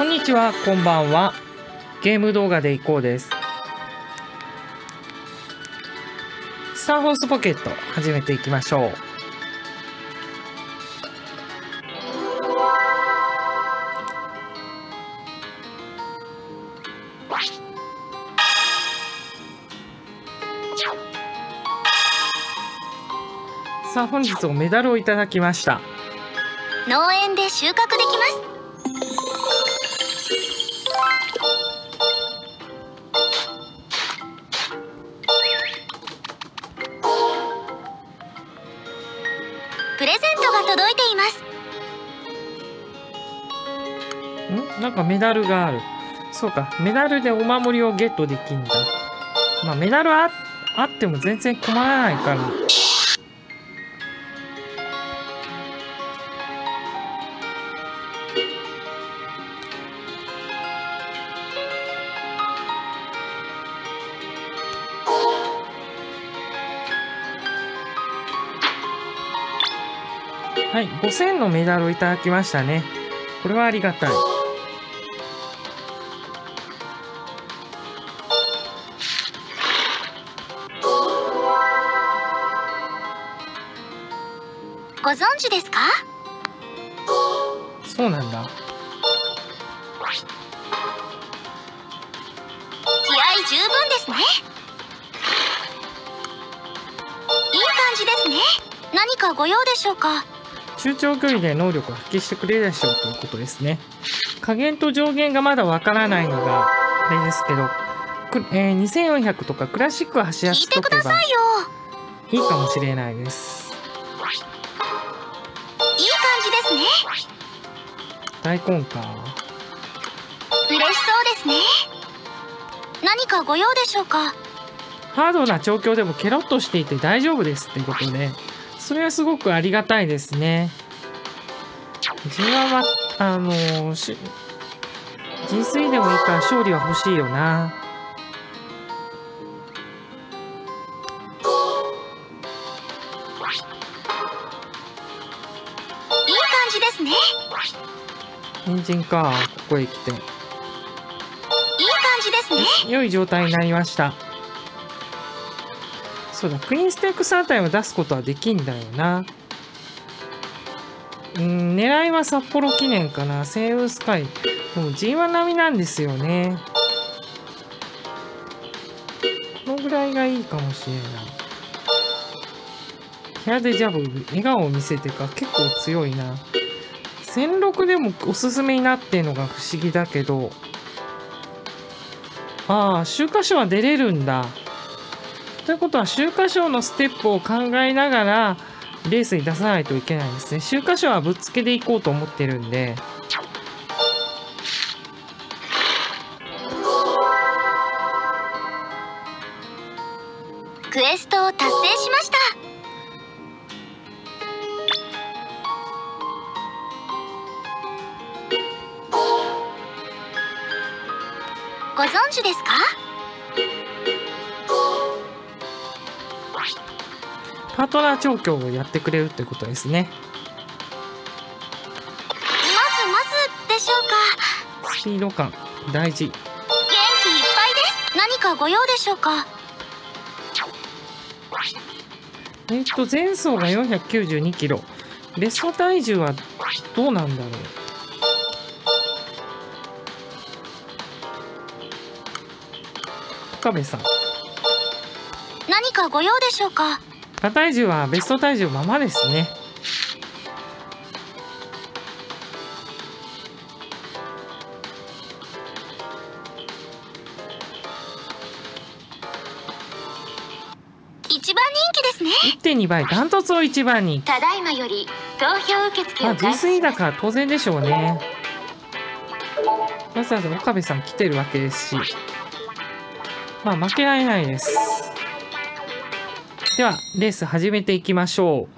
こんにちは、こんばんは。ゲーム動画でいこうです。スターホースポケット始めていきましょう。さあ本日もメダルをいただきました農園で収穫できますなんかメダルがある。そうか。メダルでお守りをゲットできんだ。まあメダルああっても全然困らないから。はい、5000のメダルをいただきましたね。これはありがたい。ご存知ですか？そうなんだ。気合十分ですねいい感じですね何かご用でしょうか？中長距離で能力を発揮してくれるでしょうということですね。加減と上限がまだわからないのがあれですけど、くえー2400とかクラシックを走らせとけばてくださいよいいかもしれないです。ですね大根か。嬉しそうですね何かご用でしょうか？ハードな調教でもケロッとしていて大丈夫ですってことで、それはすごくありがたいですね。自分は、あのーし人水でもいいから勝利は欲しいよな。エンジンか、ここへ来て。感じですね良い状態になりました。そうだ、クイーンステークスあたりを出すことはできんだよな。うん、狙いは札幌記念かな。セイウスカイ。もう G1 並みなんですよね。このぐらいがいいかもしれない。キャラデジャブ、笑顔を見せてか結構強いな。戦六でもおすすめになってんのが不思議だけど、ああ、秋華賞は出れるんだ。ということは、秋華賞のステップを考えながら、レースに出さないといけないんですね。秋華賞はぶっつけでいこうと思ってるんで。調教をやってくれるってことですね。まずまずでしょうかスピード感、大事。元気いっぱいです何かご用でしょうかえっと、前走が492キロ。ベスト体重はどうなんだろう。岡部さん。何かご用でしょうか下体重はベスト体重ままですね。一番人気ですね1.2倍、ダントツを1番に。ただいまより投票受付まあ、を開始 G3 だから当然でしょうね。わざわざ岡部さん来てるわけですし。まあ、負けられないです。では、レース始めていきましょう。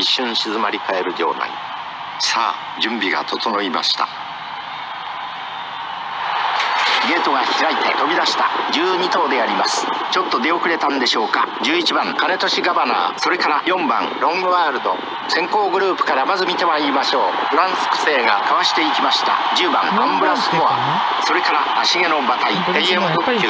一瞬静まり返る場内さあ準備が整いましたゲートが開いて飛び出した12頭であります。ちょっと出遅れたんでしょうか。11番金利ガバナー。それから4番ロングワールド。先行グループからまず見てまいりましょう。フランスクセがかわしていきました。10番アンブラスコア。それから足毛の馬体。これ AM やっぱり特急。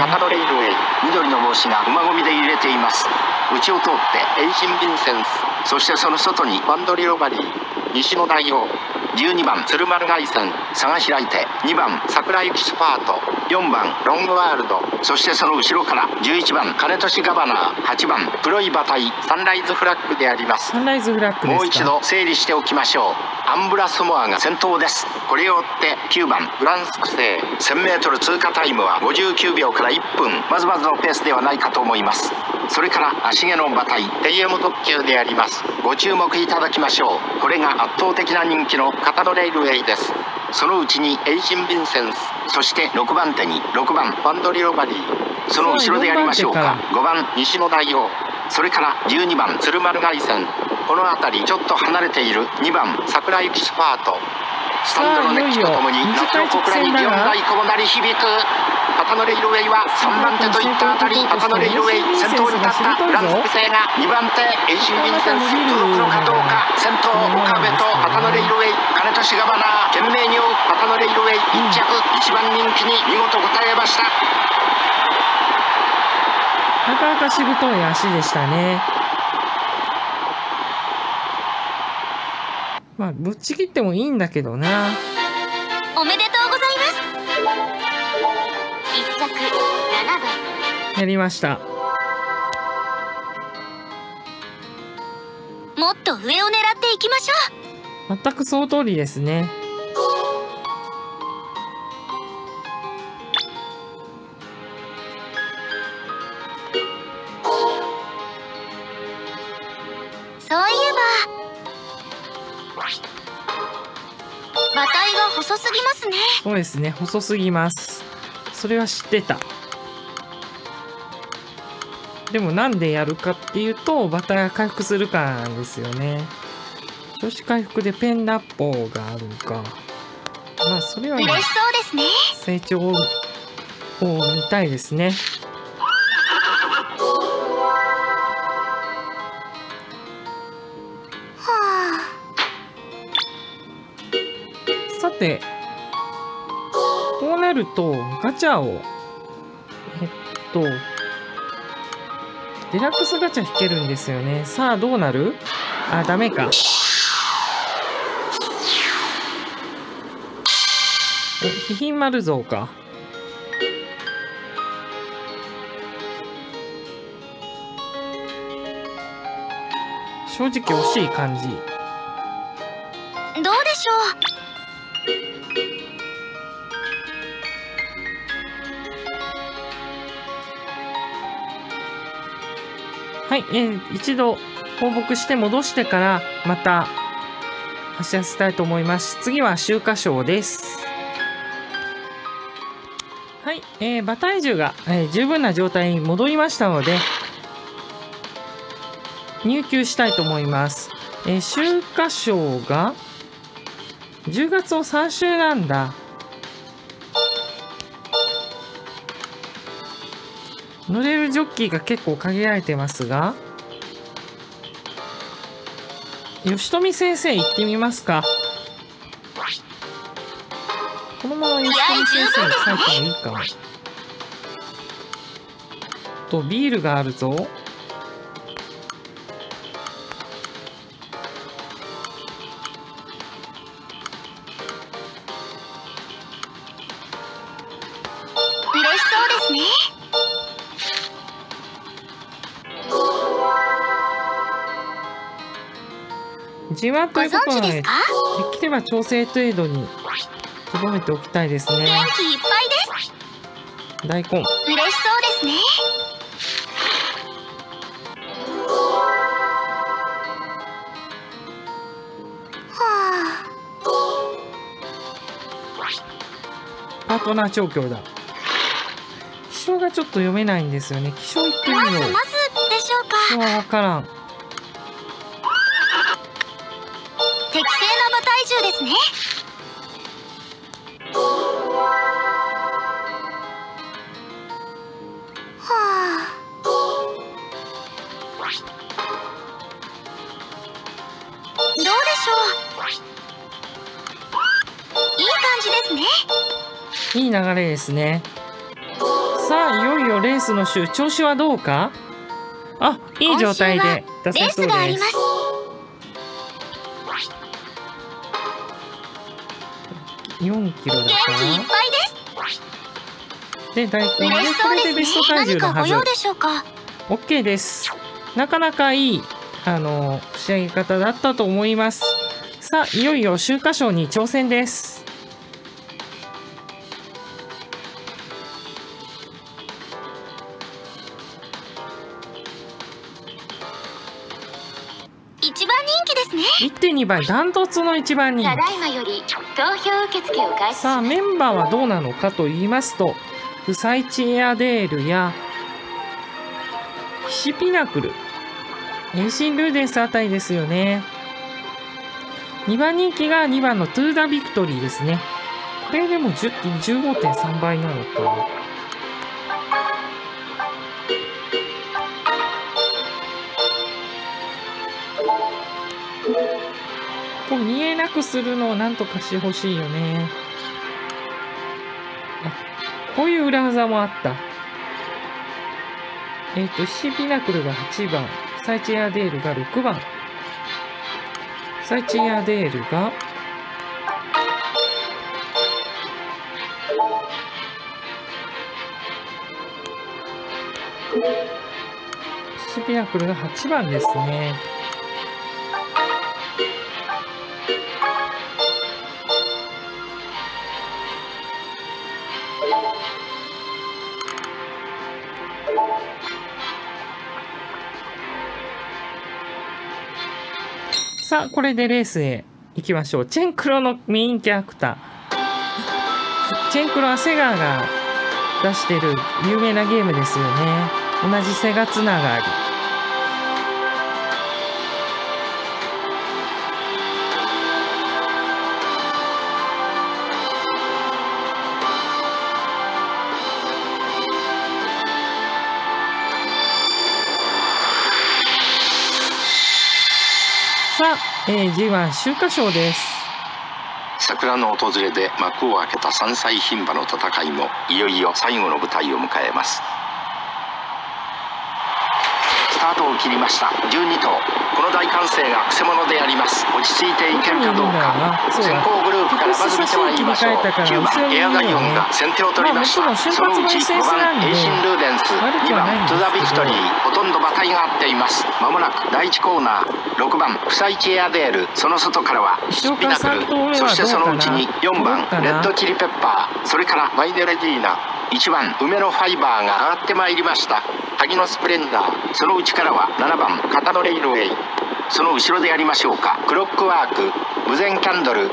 カタドレイルウェイ緑の帽子が馬込みで揺れています。内を通ってエイジン・ヴィンセンス。そしてその外にバンドリロバリー。西の大王。12番鶴丸凱旋差が開いて2番桜井キスパート。4番ロングワールド。そしてその後ろから11番金利ガバナー。8番黒い馬体。サンライズフラッグであります。サンライズフラッグですか？もう一度整理しておきましょう。アンブラスモアが先頭です。これを追って9番フランスクセイ。1000m 通過タイムは59秒から1分まずまずのペースではないかと思いますそれから足毛の馬体 AM 特急であります。ご注目いただきましょう。これが圧倒的な人気のカタドレイルウェイです。そのうちにエイジン・ヴィンセンスそして6番手に6番バンドリロバリー。その後ろでやりましょうか。5番西の大王。それから12番鶴丸凱旋。この辺りちょっと離れている2番桜井キスパート。スタンドの熱気とともに夏の小倉に祇園太鼓も鳴り響くパタノレイルウェイは3番手といったあたりパタノレイルウェイ先頭に立ったフランス生が2番手エイシン・ヴィンセンス届くのかどうか先頭岡部とパタノレイルウェイ金利ガバナー懸命に追うパタノレイルウェイ1着1番人気に見事答えました。なかなかしぶとい足でしたね。まあぶっちぎってもいいんだけどな。おめでとう一着7番やりました。もっと上を狙っていきましょ全くその通りですね。うそういえば。馬体が細すぎますね。そうですね。細すぎますそれは知ってた。でもなんでやるかっていうと馬体が回復するからなんですよね。調子回復でペンラッポがあるか。まあそれはね成長を見たいですね。はさてるとガチャをえっとデラックスガチャ引けるんですよね。さあどうなる？あダメか。おヒヒン丸像か。正直惜しい感じ。どうでしょう？はい、えー一度放牧して戻してからまた走らせたいと思います。次は秋華賞です。はい、えー馬体重が、えー十分な状態に戻りましたので入球したいと思います。えー秋華賞が10月を3週なんだ。乗れるジョッキーが結構限られてますが吉富先生行ってみますか。このまま吉富先生に書いてもいいかとビールがあるぞ。じわとごいうことなのできれば調整程度にとどめておきたいですね元気いっぱいです大根。嬉しそうですね。はパートナー調教だ。気象がちょっと読めないんですよね。気象行ってみよう。あまずまずでしょうか。気象は分からん適正な馬体重ですね。はあ。どうでしょう。いい感じですね。いい流れですね。さあいよいよレースの週調子はどうか？あいい状態で出せレーそうでスがあります4キロだ元気いっぱいからです。で大体嬉しこれでベスト体重のはず。ご用でしょうか？OK です。なかなかいいあの仕上げ方だったと思います。さあいよいよ秋華賞に挑戦です。一番人気ですね。1.2倍。ダントツの一番人ただいまよりさあメンバーはどうなのかと言いますとフサイチエアデールやヒシピナクルエイシンルーデンスあたりですよね。2番人気が2番のトゥーダビクトリーですね。これでも10 15.3倍なのか。こう見えなくするのをなんとかしてほしいよね。あこういう裏技もあった。えっ、とシーピナクルが8番。サイチアデールが6番。サイチアデールがシーピナクルが8番ですね。さあこれでレースへ行きましょう。チェンクロのメインキャラクター。チェンクロはセガが出してる有名なゲームですよね。同じセガつながり。えー、G1 秋華賞です。桜の訪れで幕を開けた三歳牝馬の戦いもいよいよ最後の舞台を迎えます。スタートを切りました。12頭。この大歓声がくせ者であります。落ち着いていけるかどうか。先行グループからまず見てまいりましょう。9番エアガイオンが先手を取りました。そのうち5番エイシンルーデンス2悪くはないんで。すけど番トゥザビクトリーほとんど馬体が合っています。まもなく第1コーナー6番フサイチエアデール。その外からはヒシピナクル。そしてそのうちに4番レッドチリペッパー。それからマイデレディーナ1番ウメノファイバーが上がってまいりました。ハギノスプレンダー。その内からは7番カタノレイルウェイ。その後ろでやりましょうか。クロックワーク。ブゼンキャンドル。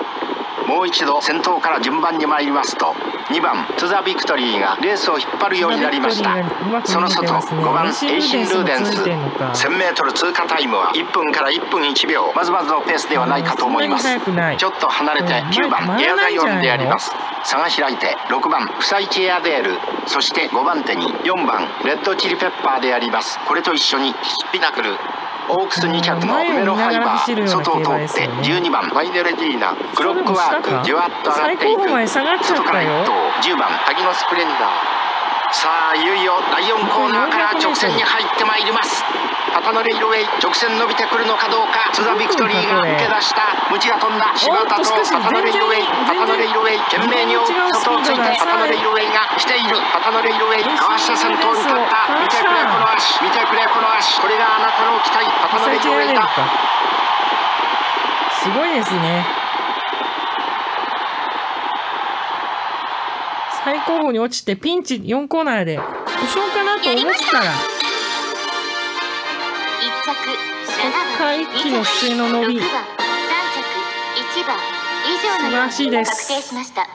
もう一度先頭から順番に参りますと。2番トゥザビクトリーがレースを引っ張るようになりました。その外5番エイシンルーデンス。1000m 通過タイムは1分から1分1秒。まずまずのペースではないかと思います。ちょっと離れて9番エアガイオンであります差が開いて6番フサイチエアデール。そして5番手に4番レッドチリペッパーであります。これと一緒にスピナクル。オークス2着の梅のファイバー。外を通って12番ファイネレディーナ。クロックワークじわっと上がっていく外から1頭10番萩のスプレンダーさあいよいよ第4コーナーから直線に入ってまいります。パタノレイルウェイ直線伸びてくるのかどうかツザビクトリーが抜け出したムチが飛んだ柴田とパタノレイルウェイパタノレイルウェイ懸命に追う外をついてパタノレイルウェイが来ている。パタノレイルウェイかわして先頭に立った。見てくれこの足。見てくれこの足。これがあなたの期待。パタノレイルウェイだすごいですね最高峰に落ちてピンチ4コーナーで。負傷かなと思ったら。一着そっから一気の末の伸び。6番3着1番以上の素晴らしいです。確定しました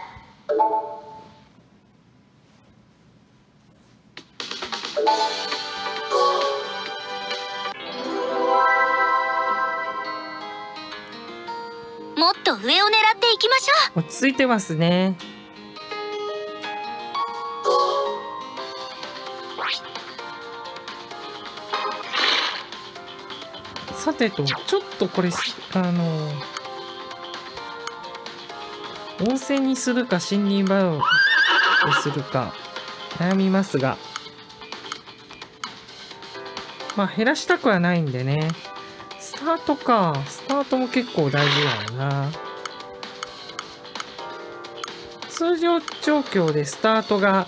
もっと上を狙っていきましょ落ち着いてますねさてと、ちょっとこれ、あの、温泉にするか森林バイをするか悩みますが、まあ減らしたくはないんでね。スタートか。スタートも結構大事だよな。通常状況でスタートが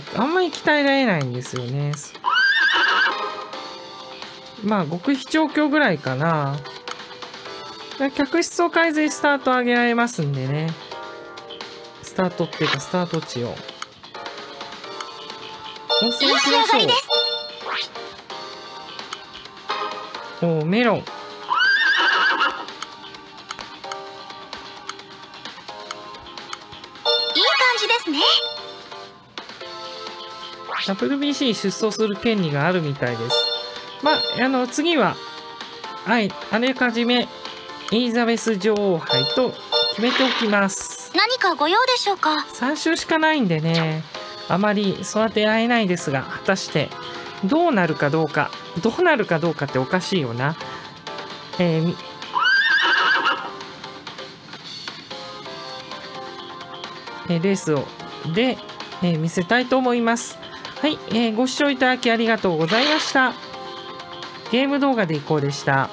さあんまり鍛えられないんですよね。まあ極秘状況ぐらいかな。客室を改善スタート上げられますんでね。スタートっていうかスタート値を。温泉行きましょう。おメロン WBC に出走する権利があるみたいです。まああの次ははいあらかじめエリザベス女王杯と決めておきます。何かご用でしょうか？3週しかないんでねあまり育てられないですが果たしてどうなるかどうかどうなるかどうかっておかしいよな。えー、えレースをで、えー、見せたいと思います。はい、えー、ご視聴いただきありがとうございました。ゲーム動画でいこうでした。